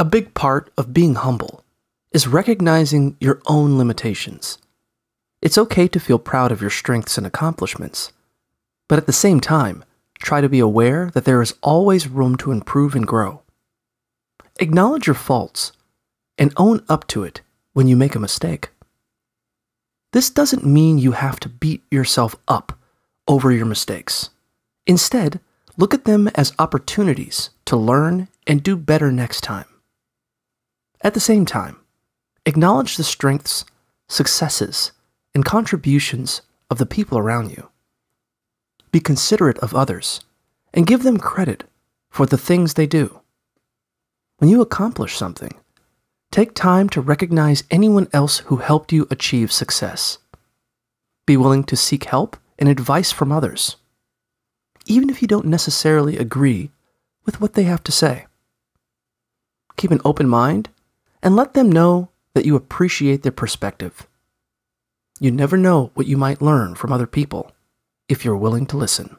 A big part of being humble is recognizing your own limitations. It's okay to feel proud of your strengths and accomplishments, but at the same time, try to be aware that there is always room to improve and grow. Acknowledge your faults and own up to it when you make a mistake. This doesn't mean you have to beat yourself up over your mistakes. Instead, look at them as opportunities to learn and do better next time. At the same time, acknowledge the strengths, successes, and contributions of the people around you. Be considerate of others and give them credit for the things they do. When you accomplish something, take time to recognize anyone else who helped you achieve success. Be willing to seek help and advice from others, even if you don't necessarily agree with what they have to say. Keep an open mind and let them know that you appreciate their perspective. You never know what you might learn from other people if you're willing to listen.